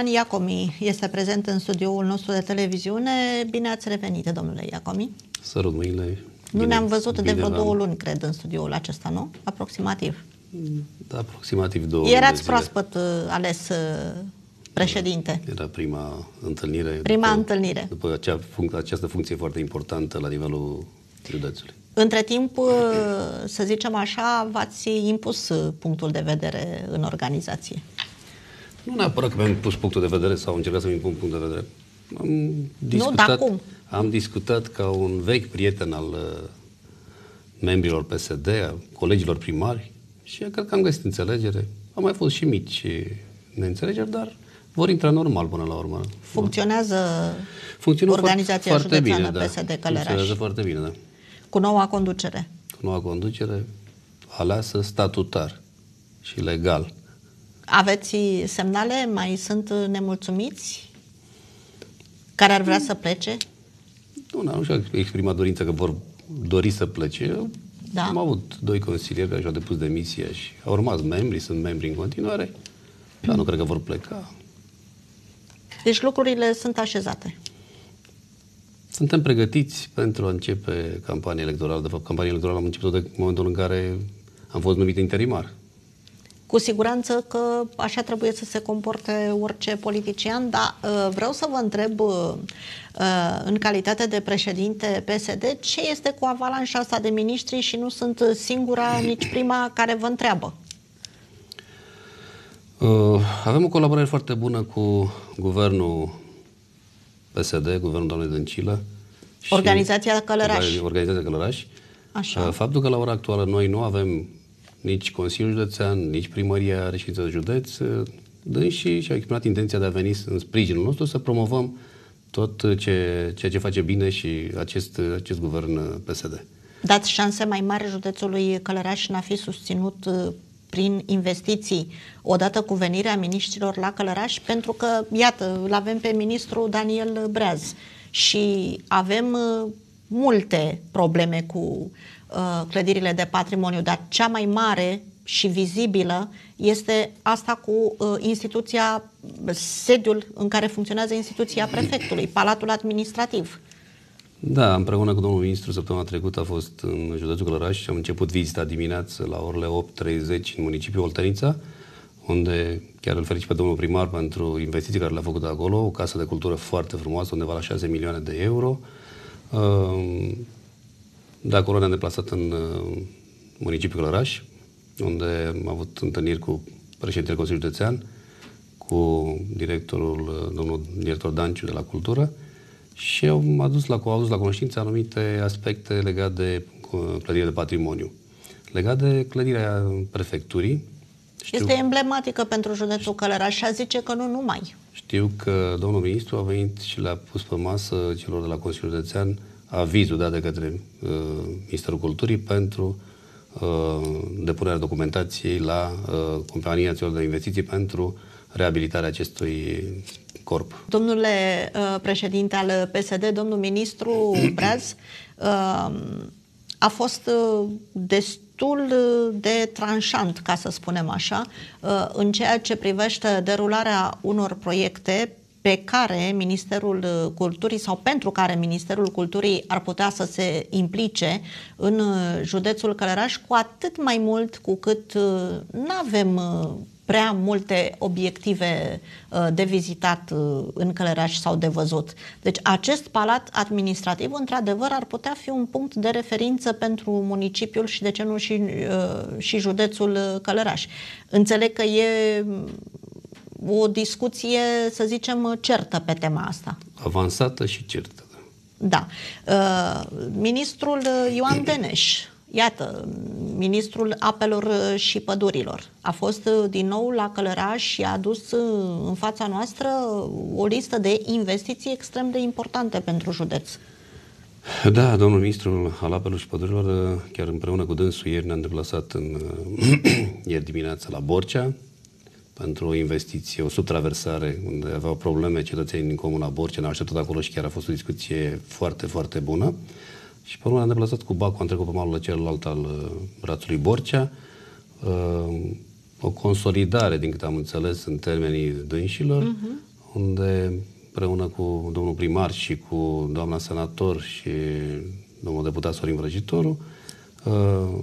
Iulian Iacomi este prezent în studioul nostru de televiziune. Bine ați revenit, domnule Iacomi. Sărut mâinile. Nu ne-am văzut de vreo două luni, cred, în studioul acesta, nu? Aproximativ. Da, aproximativ două Erați proaspăt uh, ales uh, președinte. Era prima întâlnire. Prima după, întâlnire. După acea func- această funcție foarte importantă la nivelul județului. Între timp, uh, să zicem așa, v-ați impus uh, punctul de vedere în organizație. Nu neapărat că mi-am pus punctul de vedere sau am încercat să-mi impun punctul de vedere. Am discutat, nu, dar cum? Am discutat ca un vechi prieten al uh, membrilor PSD, a colegilor primari și cred că am găsit înțelegere. Au mai fost și mici neînțelegeri, dar vor intra normal până la urmă. Funcționează Funcționează organizația foarte județeană bine, PSD da. Călăraș? Funcționează foarte bine, da. Cu noua conducere? Cu noua conducere aleasă statutar și legal. Aveți semnale? Mai sunt nemulțumiți? Care ar vrea mm. să plece? Nu, nu și-au exprimat dorința că vor dori să plece. Da. Am avut doi consilieri care și-au depus demisia și au urmat membri, sunt membri în continuare, dar nu cred că vor pleca. Deci lucrurile sunt așezate. Suntem pregătiți pentru a începe campania electorală. De fapt, campania electorală am început de momentul în care am fost numit interimar. Cu siguranță că așa trebuie să se comporte orice politician, dar uh, vreau să vă întreb uh, uh, în calitate de președinte PSD ce este cu avalanșa asta de miniștri și nu sunt singura, nici prima care vă întreabă. Avem o colaborare foarte bună cu guvernul PSD, guvernul doamnei Dăncilă. Organizația Călăraș. Organizația Călăraș. Așa. Faptul că la ora actuală noi nu avem nici Consiliul Județean, nici Primăria Reședință de Județ, dânsii și-au exprimat intenția de a veni în sprijinul nostru să promovăm tot ce, ceea ce face bine și acest, acest guvern PSD. Dați șanse mai mari județului Călăraș în a fi susținut uh, prin investiții odată cu venirea miniștrilor la Călăraș, pentru că, iată, îl avem pe ministrul Daniel Breaz și avem uh, multe probleme cu uh, clădirile de patrimoniu, dar cea mai mare și vizibilă este asta cu uh, instituția, sediul în care funcționează instituția prefectului, Palatul Administrativ. Da, împreună cu domnul ministru săptămâna trecută a fost în județul Călăraș și am început vizita dimineață la orele 8.30 în municipiul Oltănița, unde chiar îl felicit pe domnul primar pentru investiții care le-a făcut acolo, o casă de cultură foarte frumoasă, undeva la 6 milioane de euro, de acolo ne-am deplasat în uh, municipiul Călăraș, unde am avut întâlniri cu președintele Consiliului Județean, cu directorul, uh, domnul director Danciu de la Cultură și am adus la, adus la cunoștință anumite aspecte legate de uh, clădirea de patrimoniu. Legat de clădirea prefecturii, știu, este emblematică pentru județul Călăraș și zice că nu numai. Știu că domnul ministru a venit și le-a pus pe masă celor de la Consiliul Județean avizul dat de către uh, Ministerul Culturii pentru uh, depunerea documentației la uh, Compania Națională de Investiții pentru reabilitarea acestui corp. Domnule uh, președinte al PSD, domnul ministru Braz, uh, a fost uh, destul de tranșant, ca să spunem așa, uh, în ceea ce privește derularea unor proiecte pe care Ministerul Culturii sau pentru care Ministerul Culturii ar putea să se implice în județul Călăraș, cu atât mai mult cu cât uh, nu avem uh, prea multe obiective uh, de vizitat în Călăraș sau de văzut. Deci acest palat administrativ, într-adevăr, ar putea fi un punct de referință pentru municipiul și, de ce nu, și, și județul Călăraș. Înțeleg că e o discuție, să zicem, certă pe tema asta. Avansată și certă. Da. Uh, ministrul Ioan Deneș, iată, ministrul apelor și pădurilor, a fost din nou la Călăraș și a adus în fața noastră o listă de investiții extrem de importante pentru județ. Da, domnul ministru al apelor și pădurilor, chiar împreună cu dânsul ieri ne-am deplasat în, ieri dimineața la Borcea, pentru o investiție, o subtraversare, unde aveau probleme cetățenii din Comuna Borcea, ne-au așteptat acolo și chiar a fost o discuție foarte, foarte bună. Și pe urmă am deplasat cu bacul, am trecut pe malul celălalt al uh, brațului Borcea, uh, o consolidare, din câte am înțeles, în termenii dânșilor, uh-huh. unde împreună cu domnul primar și cu doamna senator și domnul deputat Sorin Vrăjitoru, uh,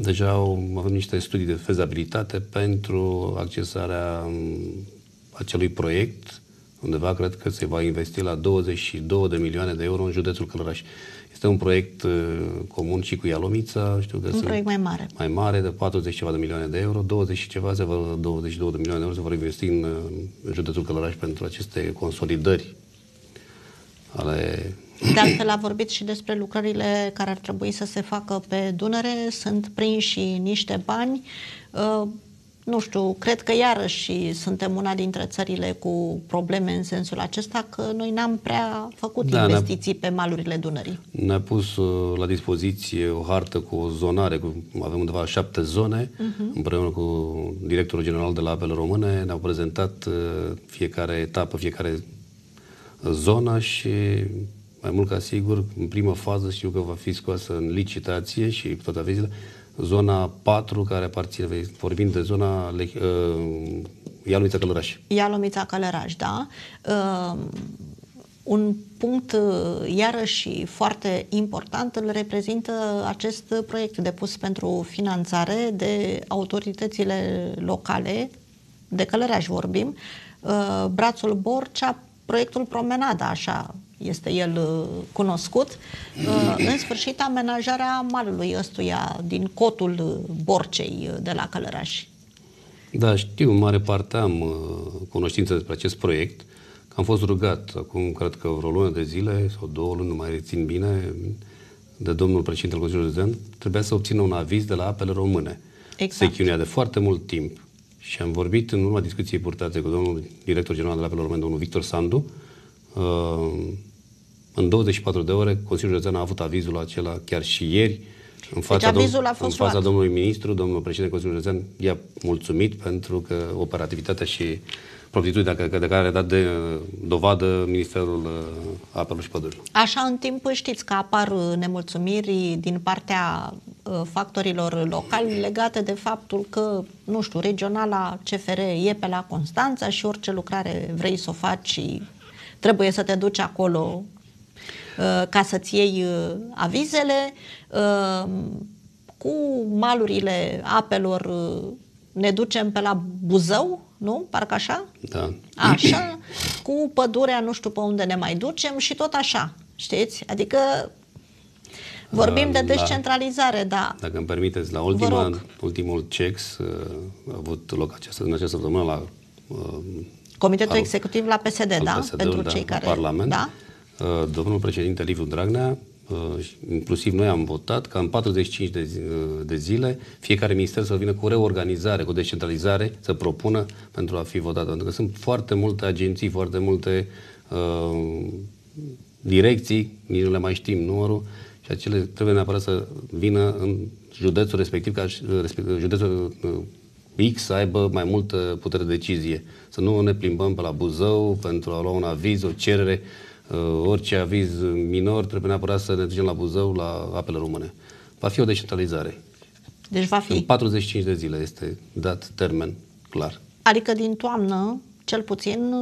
deja avem niște studii de fezabilitate pentru accesarea um, acelui proiect, undeva cred că se va investi la 22 de milioane de euro în județul Călăraș. Este un proiect uh, comun și cu Ialomița. Știu că un proiect mai mare. Mai mare, de 40 ceva de milioane de euro, 20 și ceva, se va, 22 de milioane de euro se vor investi în, în județul Călăraș pentru aceste consolidări ale de altfel a vorbit și despre lucrările care ar trebui să se facă pe Dunăre, sunt prinși niște bani. Uh, nu știu, cred că iarăși suntem una dintre țările cu probleme în sensul acesta că noi n-am prea făcut da, investiții pe malurile Dunării. Ne-a pus uh, la dispoziție o hartă cu o zonare, cu, avem undeva șapte zone, uh-huh. împreună cu directorul general de la Apele Române, ne-au prezentat uh, fiecare etapă, fiecare zonă și mai mult ca sigur, în primă fază știu că va fi scoasă în licitație și toate avizile, zona 4 care aparține, vorbim de zona uh, Ialomița Călăraș. Ialomița Călăraș, da. Uh, un punct uh, iarăși foarte important îl reprezintă acest proiect depus pentru finanțare de autoritățile locale, de Călăraș vorbim, uh, Brațul Borcea, proiectul Promenada, așa este el uh, cunoscut. Uh, în sfârșit, amenajarea malului ăstuia din cotul uh, Borcei de la Călăraș. Da, știu, în mare parte am cunoștință despre acest proiect. Că am fost rugat acum, cred că vreo lună de zile sau două luni, nu mai rețin bine, de domnul președinte al Consiliului Județean, trebuia să obțină un aviz de la apele române. Exact. Se chinuia de foarte mult timp și am vorbit în urma discuției purtate cu domnul director general de la apele române, domnul Victor Sandu, Uh, în 24 de ore, Consiliul Județean a avut avizul acela chiar și ieri. În fața, deci avizul a fost în fața domnului ministru, domnul președinte Consiliului Județean i-a mulțumit pentru că operativitatea și promptitudinea de care a dat de dovadă Ministerul uh, Apelor și Pădurilor. Așa, în timp știți că apar nemulțumiri din partea uh, factorilor locali legate de faptul că, nu știu, regionala CFR e pe la Constanța și orice lucrare vrei să o faci trebuie să te duci acolo uh, ca să-ți iei uh, avizele. Uh, cu malurile apelor ne ducem pe la Buzău, nu? Parcă așa? Da. Așa. Cu pădurea nu știu pe unde ne mai ducem și tot așa. Știți? Adică vorbim de descentralizare, da. da. Dacă îmi permiteți, la ultima, ultimul CEX a avut loc această, în această săptămână la Comitetul al, Executiv la PSD, al da? PSD Pentru da, cei care... Parlament. Da? Uh, domnul președinte Liviu Dragnea, uh, inclusiv noi am votat ca în 45 de, zi, uh, de zile fiecare minister să vină cu reorganizare, cu descentralizare, să propună pentru a fi votat. Pentru că sunt foarte multe agenții, foarte multe uh, direcții, nici nu le mai știm numărul, și acele trebuie neapărat să vină în județul respectiv, ca respectiv, județul X să aibă mai multă putere de decizie. Să nu ne plimbăm pe la Buzău pentru a lua un aviz, o cerere, uh, orice aviz minor, trebuie neapărat să ne ducem la Buzău, la apele române. Va fi o decentralizare. Deci va fi. În 45 de zile este dat termen clar. Adică din toamnă, cel puțin,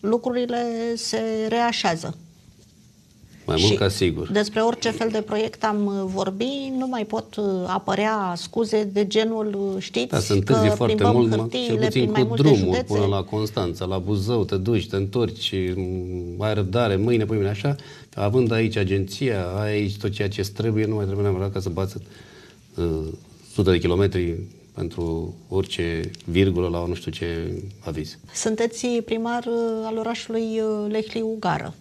lucrurile se reașează. Mai mult și ca sigur. Despre orice fel de proiect am uh, vorbit, nu mai pot uh, apărea scuze de genul, uh, știți, da, sunt că foarte mult, cel puțin cu drumul până la Constanța, la Buzău, te duci, te întorci, mm, ai răbdare, mâine, mâine, așa, având aici agenția, ai aici tot ceea ce trebuie, nu mai trebuie neapărat ca să bați uh, sute de kilometri pentru orice virgulă la nu știu ce aviz. Sunteți primar al orașului Lehliu Gară.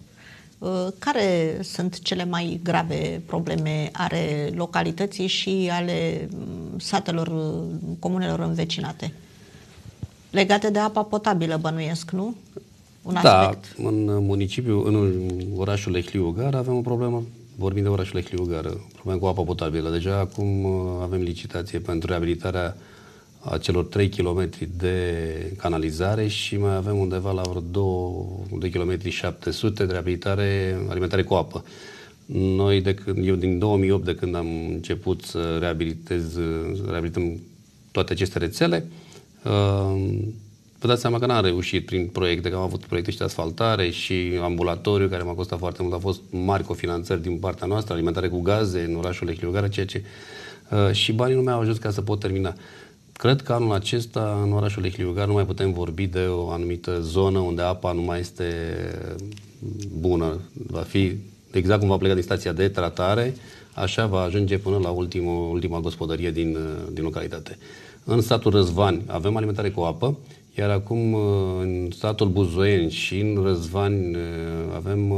Uh, care sunt cele mai grave probleme ale localității și ale mm, satelor, uh, comunelor învecinate? Legate de apa potabilă, bănuiesc, nu? Un da, aspect. în municipiu, în orașul Lehliu Gara avem o problemă, vorbim de orașul Lehliu Gara, problemă cu apa potabilă. Deja acum uh, avem licitație pentru reabilitarea a celor 3 km de canalizare și mai avem undeva la vreo 2, 2 km 700 de reabilitare, alimentare cu apă. Noi, de când, eu din 2008, de când am început să reabilitez, să reabilităm toate aceste rețele, uh, vă dați seama că n-am reușit prin proiecte, că am avut proiecte și de asfaltare și ambulatoriu, care m-a costat foarte mult. Au fost mari cofinanțări din partea noastră, alimentare cu gaze în orașul Lehliugara, ceea ce uh, și banii nu mi-au ajuns ca să pot termina. Cred că anul acesta, în orașul Lehliugar, nu mai putem vorbi de o anumită zonă unde apa nu mai este bună. Va fi exact cum va pleca din stația de tratare, așa va ajunge până la ultimul, ultima gospodărie din, din localitate. În satul Răzvani avem alimentare cu apă, iar acum în satul Buzoieni și în Răzvani avem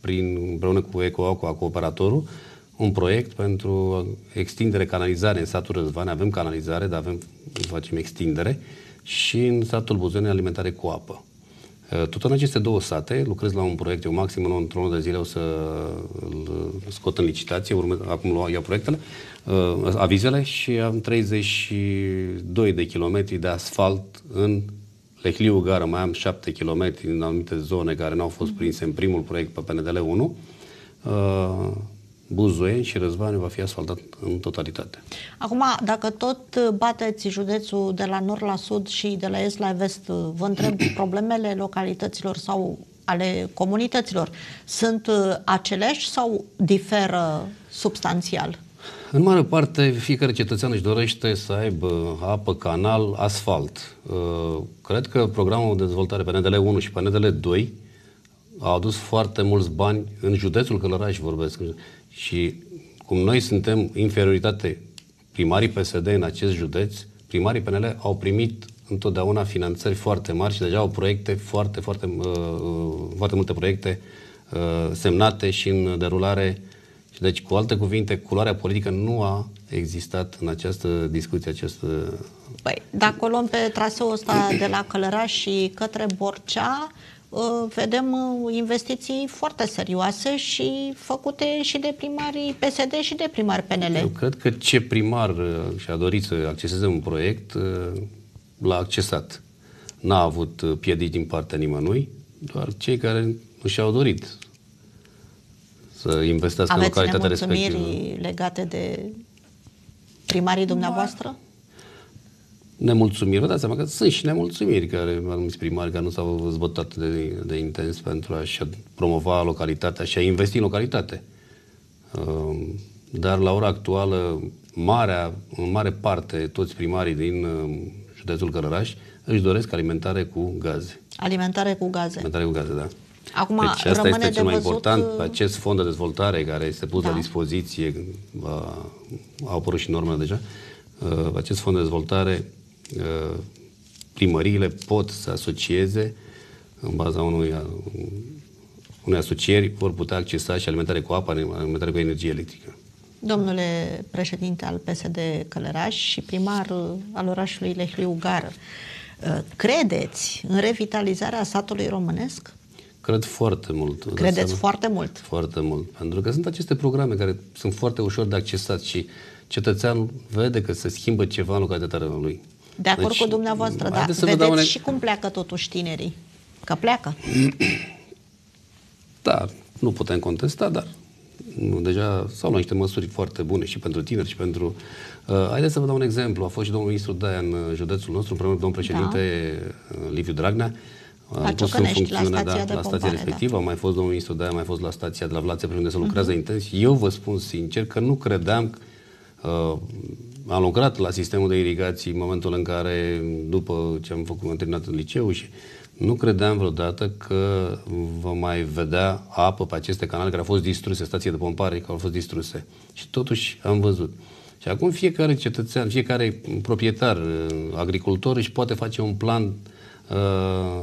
prin, împreună cu EcoAqua, cu operatorul, un proiect pentru extindere canalizare în satul Răzvani. Avem canalizare, dar avem, facem extindere și în satul Buzoieni alimentare cu apă. Uh, tot în aceste două sate lucrez la un proiect, eu maxim într-o de zile o să îl scot în licitație, urmă, acum iau proiectele, uh, avizele și am 32 de kilometri de asfalt în Lehliu Gară, mai am 7 km în anumite zone care nu au fost prinse în primul proiect pe PNDL 1. Uh, Buzoieni și Răzvani va fi asfaltat în totalitate. Acum, dacă tot bateți județul de la nord la sud și de la est la vest, vă întreb, problemele localităților sau ale comunităților sunt aceleași sau diferă substanțial? În mare parte, fiecare cetățean își dorește să aibă apă, canal, asfalt. Uh, cred că programul de dezvoltare PNDL 1 și PNDL 2 au adus foarte mulți bani în județul Călăraș, vorbesc, și cum noi suntem inferioritate primarii PSD în acest județ, primarii PNL au primit întotdeauna finanțări foarte mari și deja au proiecte foarte, foarte, uh, uh, foarte multe proiecte uh, semnate și în derulare. Și deci, cu alte cuvinte, culoarea politică nu a existat în această discuție, această... Păi, dacă o luăm pe traseul ăsta de la Călăraș și către Borcea, Uh, vedem uh, investiții foarte serioase și făcute și de primarii PSD și de primari PNL. Eu cred că ce primar uh, și-a dorit să acceseze un proiect, l-a accesat. N-a avut piedici din partea nimănui, doar cei care nu și-au dorit să investească Aveți în localitatea respectivă. legate de primarii dumneavoastră? Nemulțumiri. Vă dați seama că sunt și nemulțumiri care anumiți primari care nu s-au zbătat de, de intens pentru a-și promova localitatea și a investi în localitate. Um, dar la ora actuală, marea, în mare parte, toți primarii din um, județul Cărăraș își doresc alimentare cu gaze. Alimentare cu gaze. Alimentare cu gaze, da. Acum, deci asta este cel mai văzut... important. Pe uh, acest fond de dezvoltare care este pus da. la dispoziție, au apărut și normele deja, uh, acest fond de dezvoltare Uh, primăriile pot să asocieze în baza unui, unei asocieri, vor putea accesa și alimentare cu apă, alimentare cu energie electrică. Domnule președinte al PSD Călăraș și primar al orașului Lehliu Gară, uh, credeți în revitalizarea satului românesc? Cred foarte mult. Credeți foarte mult? Foarte mult. Pentru că sunt aceste programe care sunt foarte ușor de accesat și cetățeanul vede că se schimbă ceva în localitatea lui. De acord deci, cu dumneavoastră, da. Vedeți un... și cum pleacă totuși tinerii. Că pleacă. Da, nu putem contesta, dar nu, deja s-au luat niște măsuri foarte bune și pentru tineri și pentru... Uh, haideți să vă dau un exemplu. A fost și domnul ministru Daia în uh, județul nostru, împreună cu domnul președinte da. Uh, Liviu Dragnea. Am pus în funcțiune, la stația, da, la stația respectivă, da. a mai fost domnul ministru Daia, a mai fost la stația de la Vlația, unde se lucrează uh-huh. intens. Eu vă spun sincer că nu credeam uh, am lucrat la sistemul de irigații în momentul în care, după ce am făcut, am terminat în liceu și nu credeam vreodată că vom mai vedea apă pe aceste canale care au fost distruse, stații de pompare care au fost distruse. Și totuși am văzut. Și acum fiecare cetățean, fiecare proprietar, agricultor își poate face un plan uh,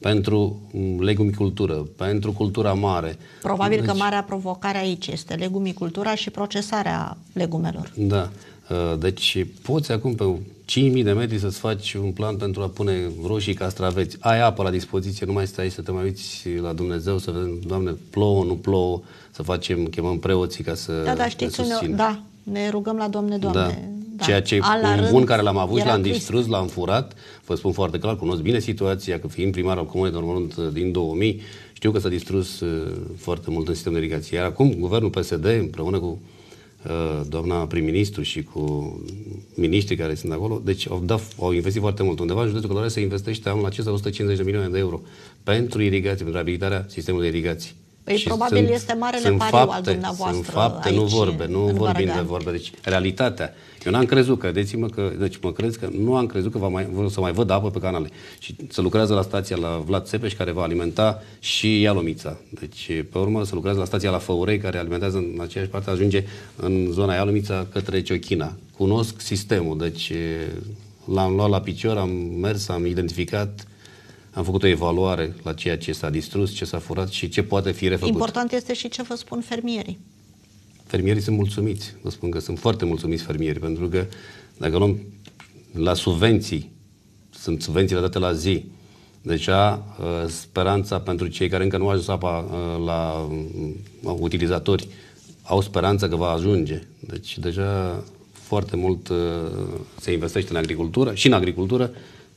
pentru legumicultură, pentru cultura mare. Probabil deci, că marea provocare aici este legumicultura și procesarea legumelor. Da. Uh, deci poți acum pe 5.000 de metri să-ți faci un plan pentru a pune roșii, castraveți. Ai apă la dispoziție, nu mai stai să te mai uiți la Dumnezeu, să vedem, Doamne, plouă, nu plouă, să facem, chemăm preoții ca să Da, da, știți, ne, da, ne rugăm la Doamne, Doamne. Da. Da. Ceea ce un bun care l-am avut și l-am distrus, l-am furat, vă spun foarte clar, cunosc bine situația, că fiind primar al Comunei de Normălunt uh, din 2000, știu că s-a distrus uh, foarte mult în sistemul de irigație. Iar acum, guvernul PSD, împreună cu uh, doamna prim-ministru și cu miniștri care sunt acolo, deci au, dat, au investit foarte mult. Undeva în județul Călăraș se investește anul acesta 150 de milioane de euro pentru irigație, pentru reabilitarea sistemului de irigație. Păi și probabil sunt, este marele sunt pariu fapte, al dumneavoastră Sunt fapte, aici, nu vorbe, nu vorbim Baragan. de vorbe. Deci, realitatea. Eu n-am crezut, credeți-mă că, deci mă crezi că nu am crezut că va mai, vor să mai văd apă pe canale. Și să lucrează la stația la Vlad Țepeș, care va alimenta și Ialomița. Deci, pe urmă, să lucrează la stația la Făurei, care alimentează în aceeași parte, ajunge în zona Ialomița către Ciochina. Cunosc sistemul, deci l-am luat la picior, am mers, am identificat am făcut o evaluare la ceea ce s-a distrus, ce s-a furat și ce poate fi refăcut. Important este și ce vă spun fermierii. Fermierii sunt mulțumiți. Vă spun că sunt foarte mulțumiți fermierii, pentru că dacă luăm la subvenții, sunt subvențiile date la zi, deja uh, speranța pentru cei care încă nu au ajuns apa uh, la uh, utilizatori, au speranța că va ajunge. Deci deja foarte mult se investește în agricultură și în agricultură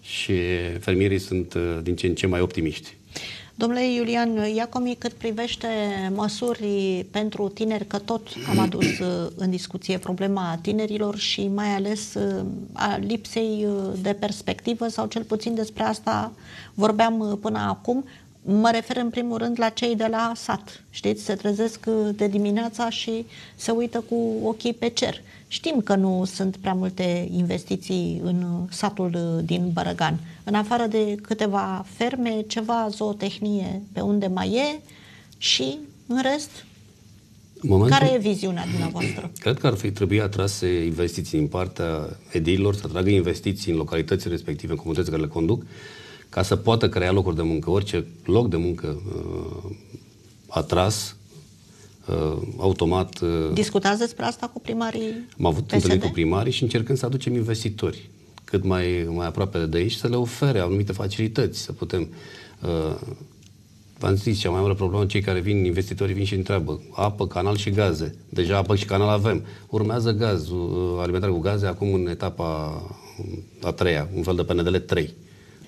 și fermierii sunt din ce în ce mai optimiști. Domnule Iulian Iacomi, cât privește măsuri pentru tineri, că tot am adus în discuție problema tinerilor și mai ales a lipsei de perspectivă, sau cel puțin despre asta vorbeam până acum, Mă refer în primul rând la cei de la sat. Știți, se trezesc de dimineața și se uită cu ochii pe cer. Știm că nu sunt prea multe investiții în satul din Bărăgan. În afară de câteva ferme, ceva zootehnie pe unde mai e și în rest Momentul, care e viziunea dumneavoastră? Cred că ar fi trebuit atrase investiții din partea edilor, să atragă investiții în localitățile respective, în comunitățile care le conduc, ca să poată crea locuri de muncă. Orice loc de muncă uh, atras, uh, automat... Uh, Discutați despre asta cu primarii Am avut PSD? întâlniri cu primarii și încercând să aducem investitori cât mai, mai aproape de aici, să le ofere anumite facilități, să putem... Uh, V-am zis, cea mai mare problemă, cei care vin, investitorii vin și întreabă apă, canal și gaze. Deja apă și canal avem. Urmează gaz, uh, alimentare cu gaze, acum în etapa a treia, un fel de PNDL 3.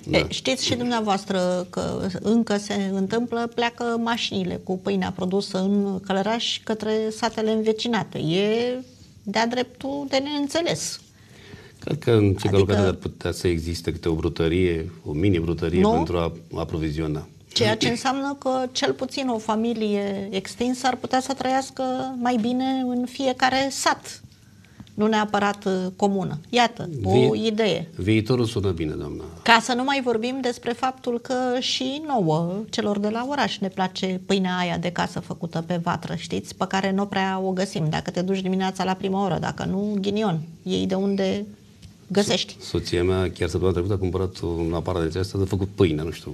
Da. E, știți și dumneavoastră că încă se întâmplă, pleacă mașinile cu pâinea produsă în Călăraș către satele învecinate. E de-a dreptul de neînțeles. Cred că în ce adică... ar putea să existe câte o brutărie, o mini-brutărie nu? pentru a aproviziona. Ceea ce înseamnă că cel puțin o familie extinsă ar putea să trăiască mai bine în fiecare sat nu neapărat uh, comună. Iată, Vi- o idee. Viitorul sună bine, doamna. Ca să nu mai vorbim despre faptul că și nouă, celor de la oraș, ne place pâinea aia de casă făcută pe vatră, știți, pe care nu prea o găsim. Dacă te duci dimineața la prima oră, dacă nu, ghinion. Ei de unde găsești. So- soția mea chiar săptămâna trecută a cumpărat un aparat de asta de făcut pâine, nu știu.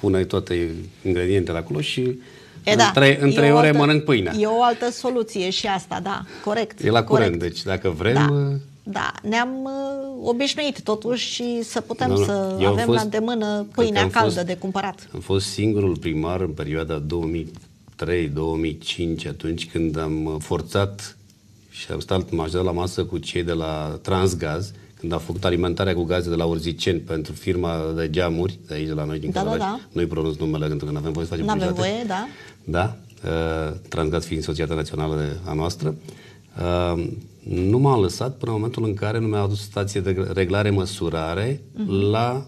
Pune toate ingredientele acolo și E, da, în trei, în trei ore altă, mănânc pâinea. E o altă soluție și asta, da, corect. E la corect. curent, deci dacă vrem... Da, da. ne-am uh, obișnuit totuși și să putem nu, să avem fost, la îndemână pâinea caldă fost, de cumpărat. Am fost singurul primar în perioada 2003-2005, atunci când am forțat și am stat, m la masă cu cei de la Transgaz, când a făcut alimentarea cu gaze de la Urziceni pentru firma de geamuri, de aici de la noi din da, da, da. nu-i pronunț numele pentru că nu avem voie să facem Nu avem voie, da da? Uh, Transgaz fiind societatea națională a noastră, uh, nu m-am lăsat până în momentul în care nu mi-a adus stație de reglare măsurare uh-huh. la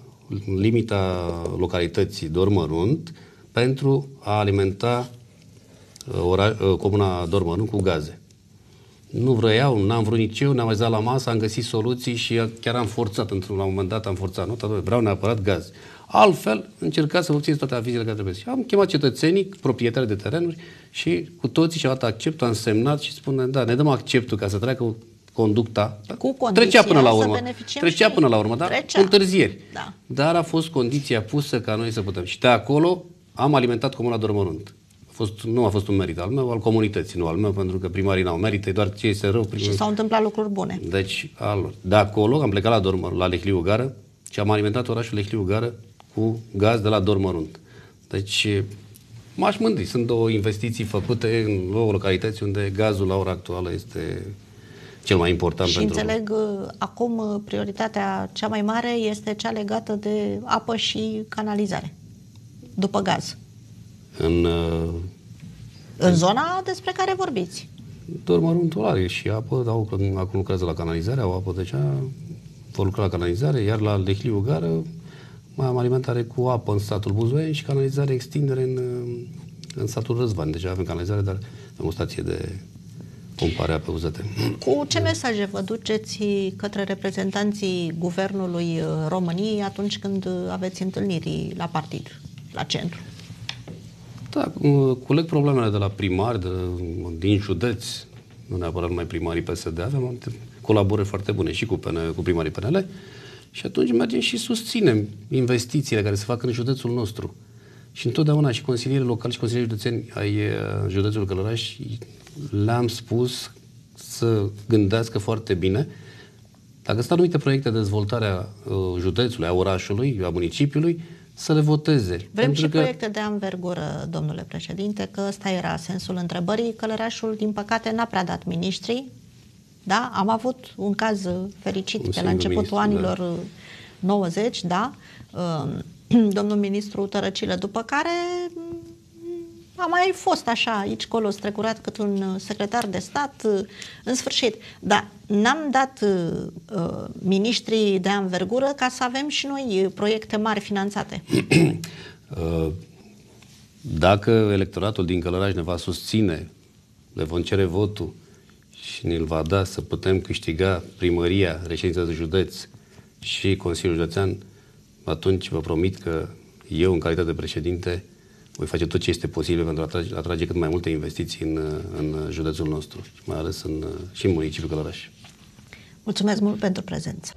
limita localității Dormărunt pentru a alimenta uh, ora, comuna Dormărunt cu gaze. Nu vreau, n-am vrut nici eu, ne-am mai la masă, am găsit soluții și chiar am forțat, într-un moment dat am forțat, nu, vreau neapărat gaz. Altfel, încercați să obțineți toate avizele care trebuie. Și am chemat cetățenii, proprietari de terenuri și cu toții și-au dat acceptul, am semnat și spune, da, ne dăm acceptul ca să treacă conducta. Cu trecea până la urmă. Trecea până la urmă, dar trecea. cu întârzieri. Da. Dar a fost condiția pusă ca noi să putem. Și de acolo am alimentat Comuna Dormărunt. A fost, nu a fost un merit al meu, al comunității, nu al meu, pentru că primarii n-au merite, doar ce este rău. Primul... Și s-au întâmplat lucruri bune. Deci, al lor. De acolo am plecat la, Dormă, la Lehliu Gară și am alimentat orașul Lehliu Gară cu gaz de la Dormărunt. Deci m-aș mândri. Sunt două investiții făcute în două localități unde gazul la ora actuală este cel mai important și pentru... înțeleg uh, acum uh, prioritatea cea mai mare este cea legată de apă și canalizare, după gaz. În, uh, în zona despre care vorbiți. doar măruntul are și apă, au, acum lucrează la canalizare, au apă deja, vor lucra la canalizare, iar la Lehliu Gară mai am alimentare cu apă în statul Buzoieni și canalizare extindere în, în satul Răzvan. Deja avem canalizare, dar avem o stație de pompare apă uzate. Cu ce mesaje vă duceți către reprezentanții Guvernului uh, României atunci când uh, aveți întâlniri la partid, la centru? Da, culeg problemele de la primari, de, din județ, nu neapărat numai primarii PSD, avem colaborări foarte bune și cu, PN, cu primarii PNL și atunci mergem și susținem investițiile care se fac în județul nostru. Și întotdeauna și consilierii locali și consilierii județeni ai uh, județului Călăraș le-am spus să gândească foarte bine dacă sunt anumite proiecte de dezvoltare a uh, județului, a orașului, a municipiului, să le voteze. Vrem Pentru și că... proiecte de anvergură, domnule președinte, că ăsta era sensul întrebării. Călărașul, din păcate, n-a prea dat ministrii. Da? Am avut un caz fericit un pe la începutul ministru, anilor da. 90, da? Domnul ministru Tărăcilă, după care a mai fost așa aici, colo, strecurat cât un uh, secretar de stat, uh, în sfârșit. Dar n-am dat uh, uh, miniștrii de anvergură ca să avem și noi proiecte mari finanțate. Dacă electoratul din Călăraș ne va susține, le vom cere votul și ne-l va da să putem câștiga primăria, reședința de județ și Consiliul Județean, atunci vă promit că eu, în calitate de președinte, voi face tot ce este posibil pentru a atrage, atrage cât mai multe investiții în, în județul nostru, mai ales în, și în municipiul Călăraș. Mulțumesc mult pentru prezență!